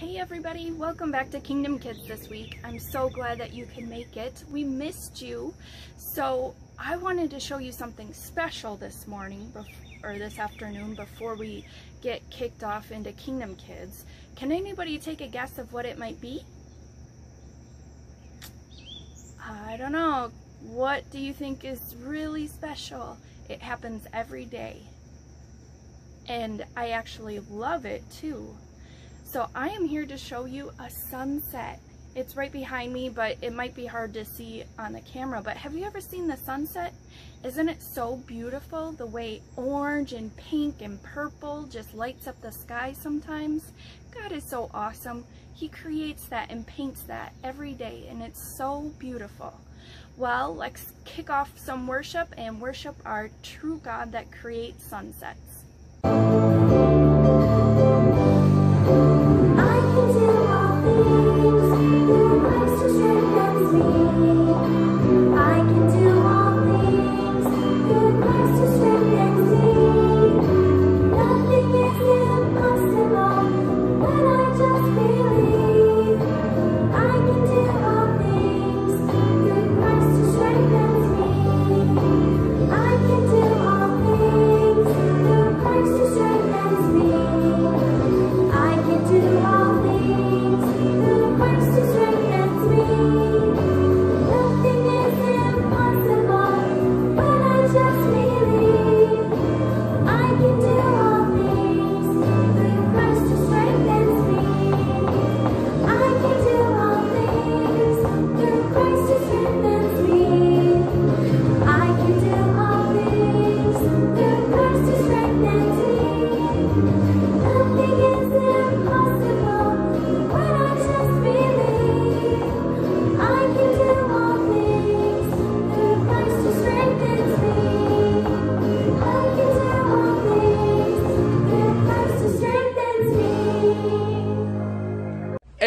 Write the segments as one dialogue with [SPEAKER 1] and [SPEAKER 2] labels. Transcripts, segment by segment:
[SPEAKER 1] Hey everybody, welcome back to Kingdom Kids this week. I'm so glad that you can make it. We missed you. So I wanted to show you something special this morning or this afternoon before we get kicked off into Kingdom Kids. Can anybody take a guess of what it might be? I don't know. What do you think is really special? It happens every day. And I actually love it too. So I am here to show you a sunset. It's right behind me, but it might be hard to see on the camera, but have you ever seen the sunset? Isn't it so beautiful the way orange and pink and purple just lights up the sky sometimes? God is so awesome. He creates that and paints that every day and it's so beautiful. Well, let's kick off some worship and worship our true God that creates sunsets.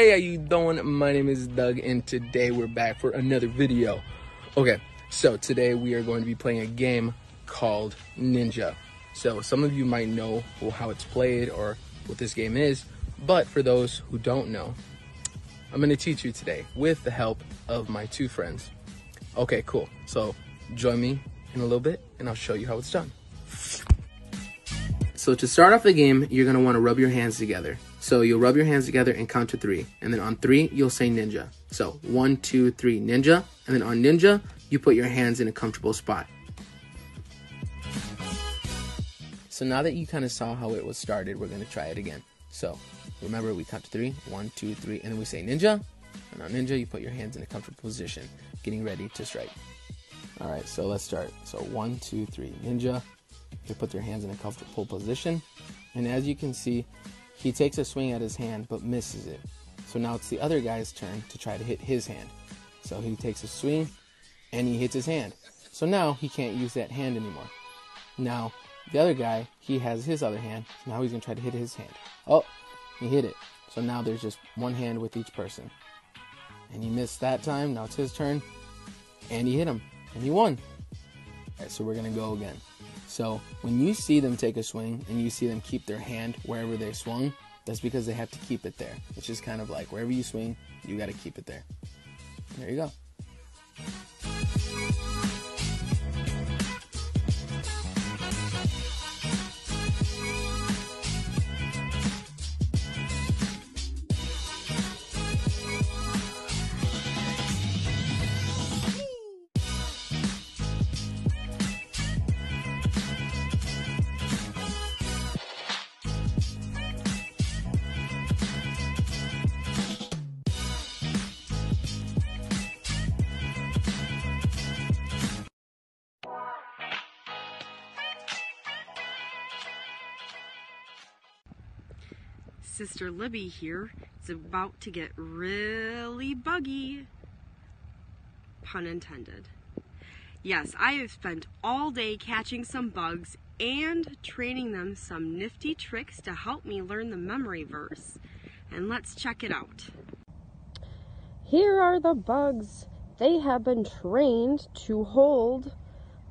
[SPEAKER 2] Hey, how you doing? My name is Doug, and today we're back for another video. Okay, so today we are going to be playing a game called Ninja. So some of you might know how it's played or what this game is, but for those who don't know, I'm going to teach you today with the help of my two friends. Okay, cool. So join me in a little bit, and I'll show you how it's done. So to start off the game, you're going to want to rub your hands together. So you'll rub your hands together and count to three. And then on three, you'll say ninja. So one, two, three, ninja. And then on ninja, you put your hands in a comfortable spot. So now that you kind of saw how it was started, we're going to try it again. So remember, we count to three. One, two, three. And then we say ninja. And on ninja, you put your hands in a comfortable position, getting ready to strike. All right, so let's start. So one, two, three, ninja. You put your hands in a comfortable position. And as you can see, he takes a swing at his hand but misses it. So now it's the other guy's turn to try to hit his hand. So he takes a swing and he hits his hand. So now he can't use that hand anymore. Now the other guy, he has his other hand. So now he's going to try to hit his hand. Oh, he hit it. So now there's just one hand with each person. And he missed that time. Now it's his turn. And he hit him. And he won. So we're going to go again. So when you see them take a swing and you see them keep their hand wherever they swung, that's because they have to keep it there. It's just kind of like wherever you swing, you got to keep it there. There you go.
[SPEAKER 3] Sister Libby here is about to get really buggy. Pun intended. Yes, I have spent all day catching some bugs and training them some nifty tricks to help me learn the memory verse. And let's check it out.
[SPEAKER 4] Here are the bugs. They have been trained to hold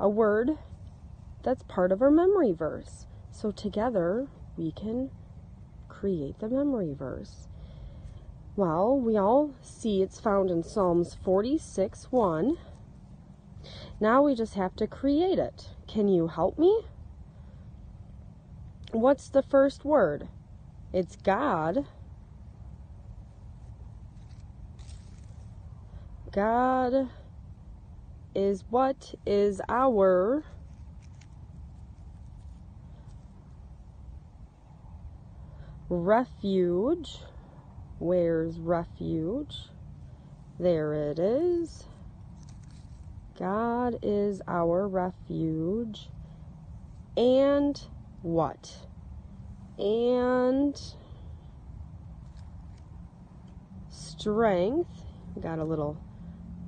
[SPEAKER 4] a word that's part of our memory verse. So together we can create the memory verse. Well, we all see it's found in Psalms 46 1. Now we just have to create it. Can you help me? What's the first word? It's God. God is what is our refuge. Where's refuge? There it is. God is our refuge. And what? And strength. Got a little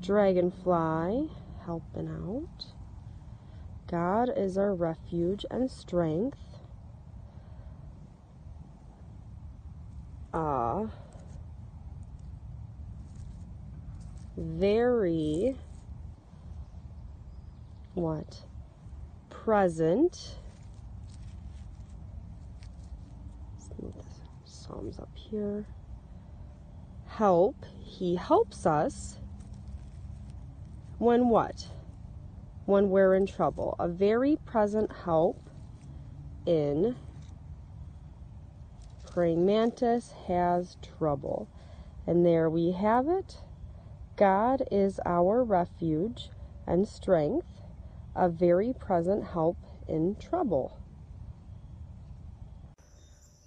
[SPEAKER 4] dragonfly helping out. God is our refuge and strength. Uh, very what present move this psalms up here help he helps us when what? When we're in trouble. A very present help in praying mantis has trouble. And there we have it. God is our refuge and strength, a very present help in trouble.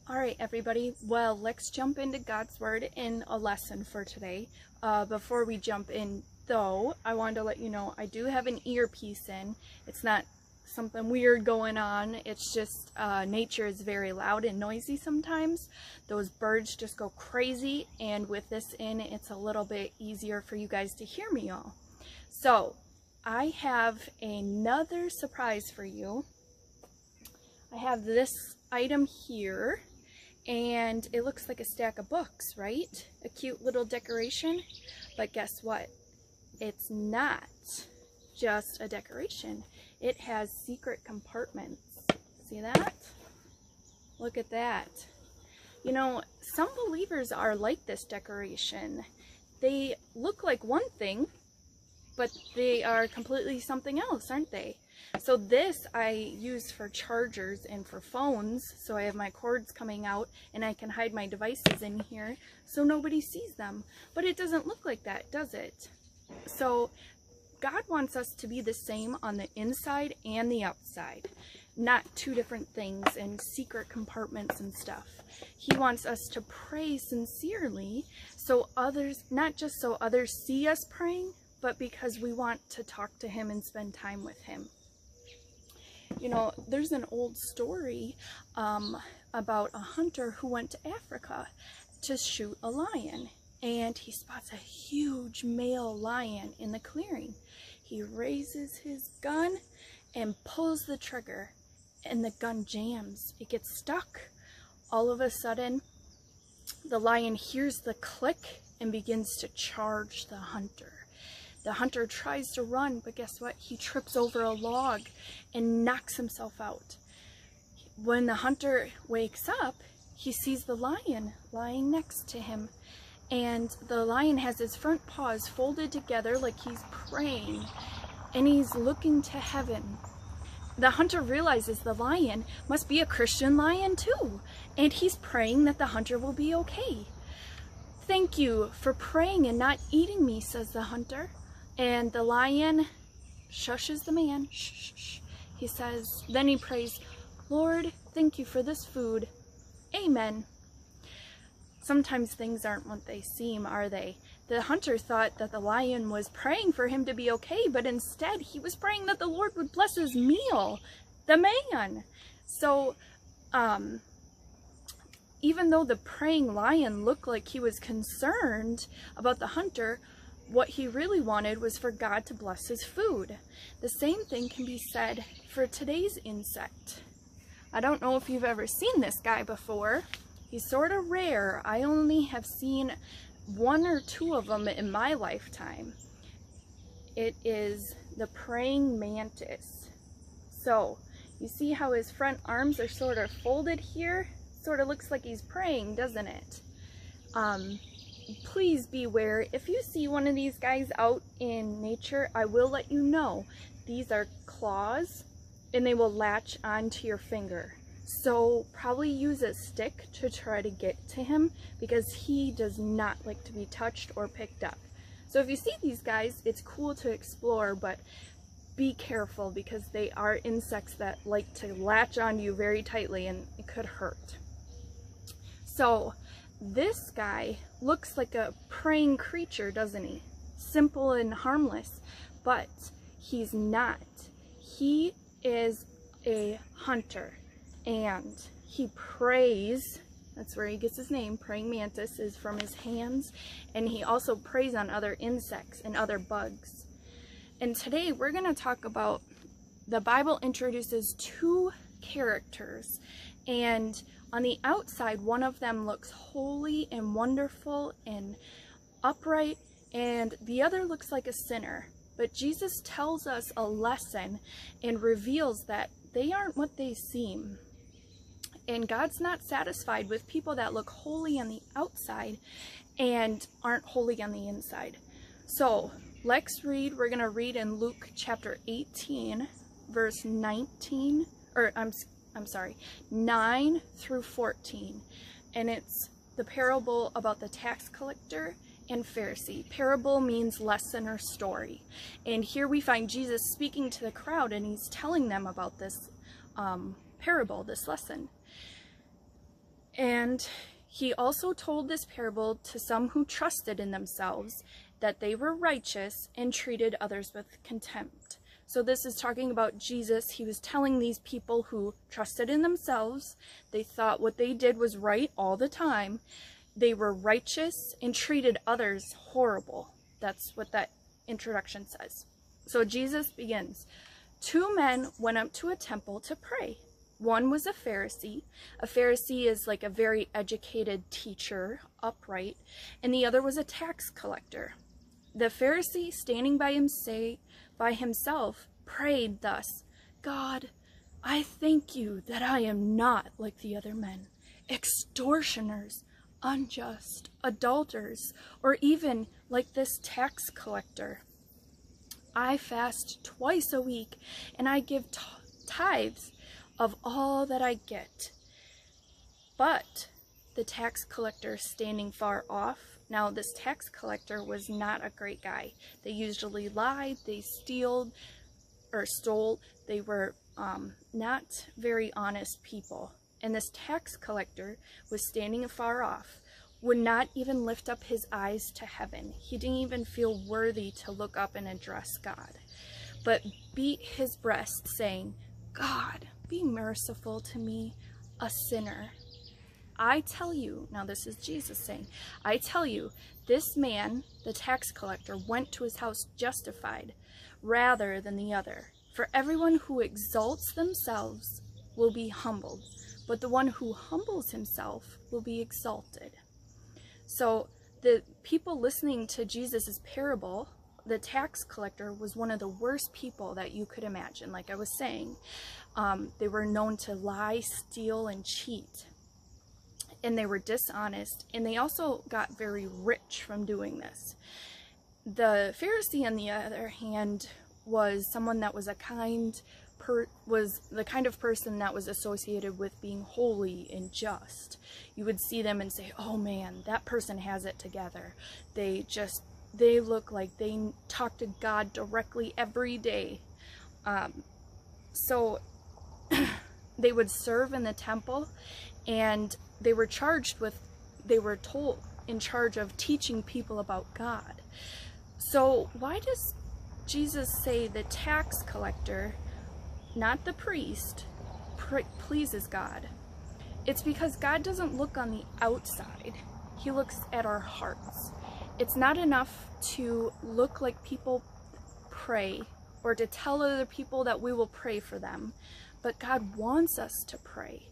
[SPEAKER 1] All right, everybody. Well, let's jump into God's Word in a lesson for today. Uh, before we jump in, though, I wanted to let you know I do have an earpiece in. It's not something weird going on. It's just uh, nature is very loud and noisy sometimes. Those birds just go crazy, and with this in, it's a little bit easier for you guys to hear me all. So, I have another surprise for you. I have this item here, and it looks like a stack of books, right? A cute little decoration. But guess what? It's not just a decoration. It has secret compartments. See that? Look at that. You know, some believers are like this decoration. They look like one thing, but they are completely something else, aren't they? So this I use for chargers and for phones. So I have my cords coming out and I can hide my devices in here so nobody sees them. But it doesn't look like that, does it? So God wants us to be the same on the inside and the outside, not two different things and secret compartments and stuff. He wants us to pray sincerely so others, not just so others see us praying, but because we want to talk to him and spend time with him. You know, there's an old story um, about a hunter who went to Africa to shoot a lion and he spots a huge male lion in the clearing. He raises his gun and pulls the trigger and the gun jams. It gets stuck. All of a sudden, the lion hears the click and begins to charge the hunter. The hunter tries to run, but guess what? He trips over a log and knocks himself out. When the hunter wakes up, he sees the lion lying next to him and the lion has his front paws folded together like he's praying and he's looking to heaven. The hunter realizes the lion must be a Christian lion too, and he's praying that the hunter will be okay. Thank you for praying and not eating me, says the hunter. And the lion shushes the man. Shh, shh. He says, then he prays, Lord, thank you for this food. Amen. Sometimes things aren't what they seem, are they? The hunter thought that the lion was praying for him to be okay, but instead he was praying that the Lord would bless his meal, the man. So, um, even though the praying lion looked like he was concerned about the hunter, what he really wanted was for God to bless his food. The same thing can be said for today's insect. I don't know if you've ever seen this guy before, He's sort of rare. I only have seen one or two of them in my lifetime. It is the praying mantis. So, you see how his front arms are sort of folded here? Sort of looks like he's praying, doesn't it? Um, please beware. If you see one of these guys out in nature, I will let you know. These are claws and they will latch onto your finger. So probably use a stick to try to get to him because he does not like to be touched or picked up. So if you see these guys, it's cool to explore, but be careful because they are insects that like to latch on you very tightly and it could hurt. So this guy looks like a praying creature, doesn't he? Simple and harmless, but he's not. He is a hunter and he preys that's where he gets his name praying mantis is from his hands and he also preys on other insects and other bugs. And today we're going to talk about the bible introduces two characters and on the outside one of them looks holy and wonderful and upright and the other looks like a sinner. But jesus tells us a lesson and reveals that they aren't what they seem and God's not satisfied with people that look holy on the outside and aren't holy on the inside. So let's read, we're going to read in Luke chapter 18, verse 19, or I'm, I'm sorry, 9 through 14. And it's the parable about the tax collector and Pharisee. Parable means lesson or story. And here we find Jesus speaking to the crowd and he's telling them about this um, parable, this lesson. And he also told this parable to some who trusted in themselves that they were righteous and treated others with contempt. So this is talking about Jesus. He was telling these people who trusted in themselves, they thought what they did was right all the time. They were righteous and treated others horrible. That's what that introduction says. So Jesus begins, Two men went up to a temple to pray. One was a Pharisee. A Pharisee is like a very educated teacher, upright, and the other was a tax collector. The Pharisee, standing by, him say, by himself, prayed thus, God, I thank you that I am not like the other men, extortioners, unjust, adulterers, or even like this tax collector. I fast twice a week and I give tithes of all that I get. But the tax collector standing far off, now this tax collector was not a great guy. They usually lied, they stealed or stole. They were um, not very honest people. And this tax collector was standing afar off, would not even lift up his eyes to heaven. He didn't even feel worthy to look up and address God, but beat his breast, saying, God, be merciful to me, a sinner. I tell you, now this is Jesus saying, I tell you, this man, the tax collector, went to his house justified rather than the other. For everyone who exalts themselves will be humbled, but the one who humbles himself will be exalted. So the people listening to Jesus' parable, the tax collector was one of the worst people that you could imagine, like I was saying. Um, they were known to lie, steal, and cheat. And they were dishonest. And they also got very rich from doing this. The Pharisee, on the other hand, was someone that was a kind per was the kind of person that was associated with being holy and just. You would see them and say, "Oh man, that person has it together." They just they look like they talk to God directly every day. Um, so they would serve in the temple and they were charged with, they were told in charge of teaching people about God. So why does Jesus say the tax collector, not the priest, pleases God? It's because God doesn't look on the outside. He looks at our hearts. It's not enough to look like people pray or to tell other people that we will pray for them but God wants us to pray.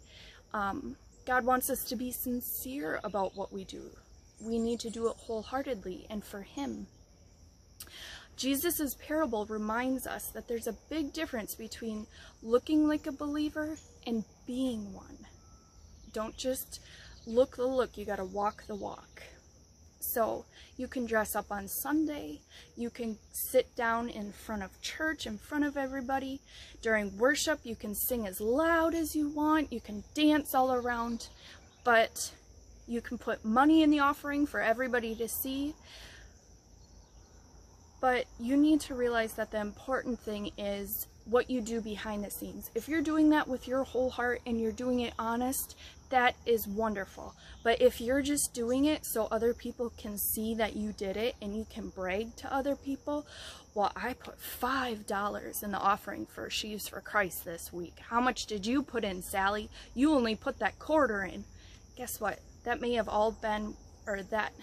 [SPEAKER 1] Um, God wants us to be sincere about what we do. We need to do it wholeheartedly and for Him. Jesus' parable reminds us that there's a big difference between looking like a believer and being one. Don't just look the look, you gotta walk the walk. So you can dress up on Sunday, you can sit down in front of church, in front of everybody. During worship, you can sing as loud as you want, you can dance all around, but you can put money in the offering for everybody to see. But you need to realize that the important thing is what you do behind the scenes. If you're doing that with your whole heart and you're doing it honest, that is wonderful. But if you're just doing it so other people can see that you did it and you can brag to other people, well, I put $5 in the offering for Sheaves for Christ this week. How much did you put in, Sally? You only put that quarter in. Guess what? That may have all been, or that,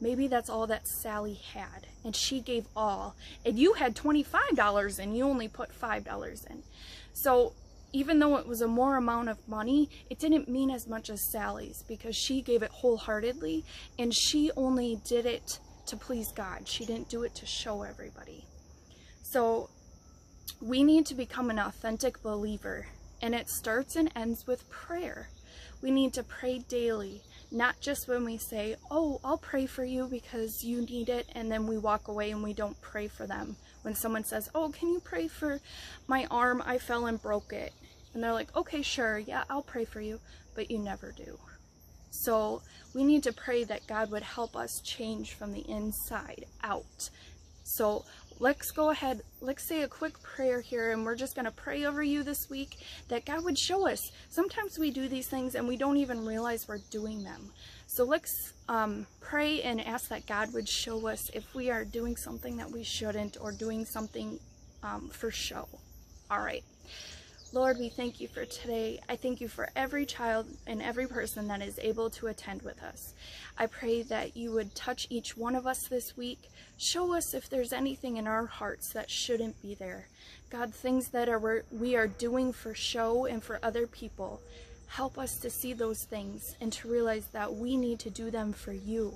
[SPEAKER 1] maybe that's all that Sally had. And she gave all. And you had $25 and you only put $5 in. So even though it was a more amount of money, it didn't mean as much as Sally's because she gave it wholeheartedly and she only did it to please God. She didn't do it to show everybody. So we need to become an authentic believer and it starts and ends with prayer. We need to pray daily, not just when we say, oh, I'll pray for you because you need it, and then we walk away and we don't pray for them. When someone says, oh, can you pray for my arm? I fell and broke it. And they're like, okay, sure, yeah, I'll pray for you, but you never do. So we need to pray that God would help us change from the inside out. So let's go ahead, let's say a quick prayer here, and we're just going to pray over you this week that God would show us. Sometimes we do these things and we don't even realize we're doing them. So let's um, pray and ask that God would show us if we are doing something that we shouldn't or doing something um, for show. All right. Lord, we thank you for today. I thank you for every child and every person that is able to attend with us. I pray that you would touch each one of us this week. Show us if there's anything in our hearts that shouldn't be there. God, things that are we are doing for show and for other people. Help us to see those things and to realize that we need to do them for you.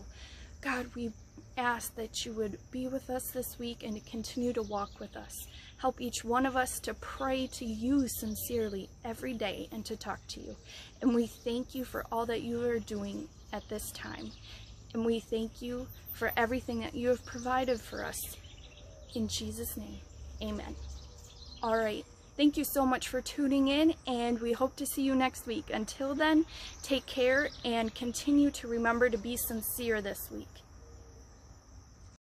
[SPEAKER 1] God, we ask that you would be with us this week and continue to walk with us. Help each one of us to pray to you sincerely every day and to talk to you. And we thank you for all that you are doing at this time. And we thank you for everything that you have provided for us. In Jesus' name, amen. All right. Thank you so much for tuning in, and we hope to see you next week. Until then, take care and continue to remember to be sincere this week.